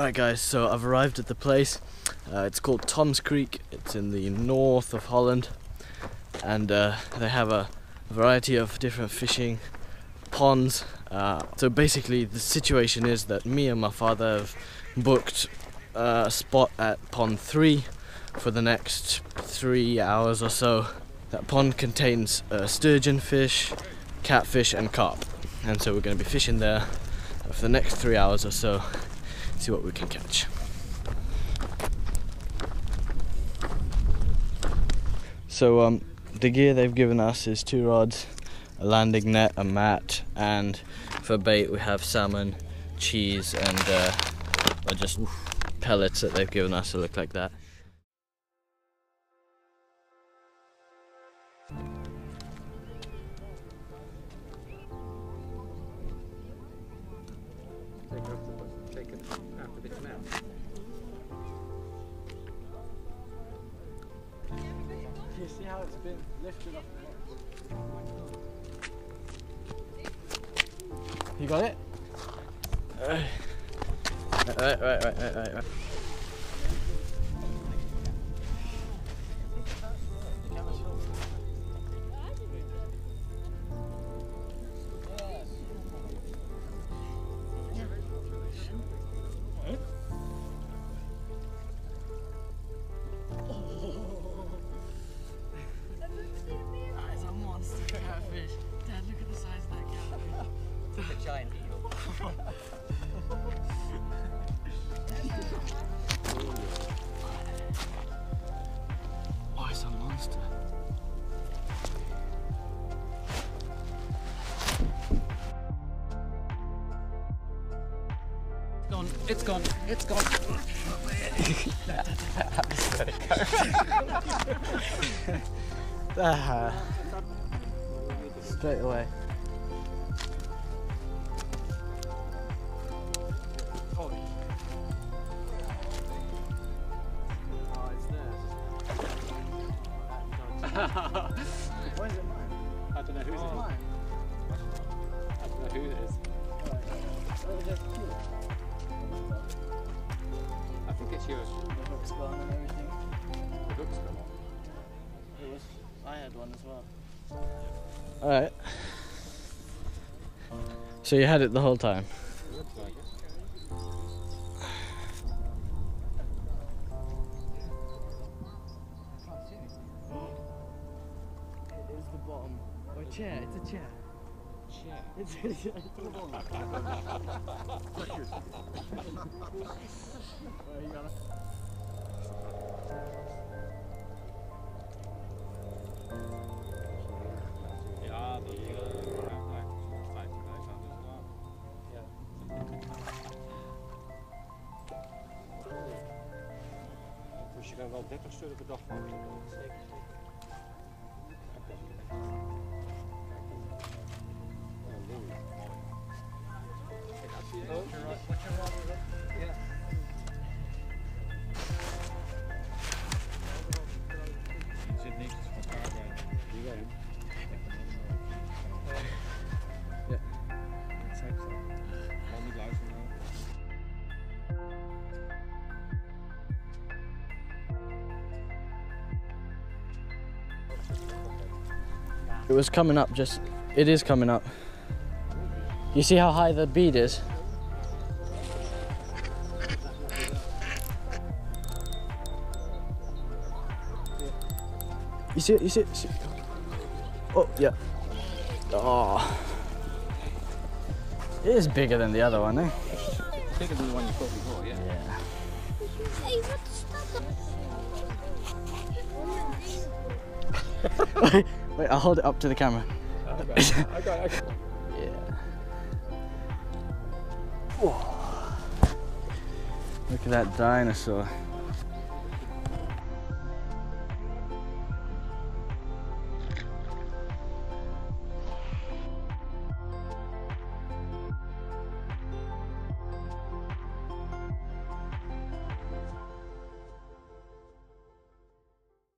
Alright guys, so I've arrived at the place. Uh, it's called Tom's Creek. It's in the north of Holland. And uh, they have a variety of different fishing ponds. Uh, so basically the situation is that me and my father have booked a spot at pond 3 for the next three hours or so. That pond contains uh, sturgeon fish, catfish and carp. And so we're going to be fishing there for the next three hours or so see what we can catch. So um, the gear they've given us is two rods, a landing net, a mat, and for bait we have salmon, cheese, and uh, just pellets that they've given us to look like that. How it's been lifted off You got it? Right, right, right, right, right, It's gone. It's gone. It's gone. Straight away. Why is it mine? I don't know whose oh. it is. Mine. I don't know who it is. I think it's yours. The hook's gone and everything. The hook's gone. It was. I had one as well. Alright. So you had it the whole time? Chair. It's a chair. Chair. It's a chair. Ja, is Dus je kan wel 30 stukken per dag. Zeker. It was coming up just, it is coming up. You see how high the bead is? You see it, you see it? See it? Oh, yeah. Oh. It is bigger than the other one, eh? bigger than the one you caught before, yeah. Yeah. Hey, what's wait, I'll hold it up to the camera. I got it. I got it. I got it. Yeah. Whoa. Look at that dinosaur.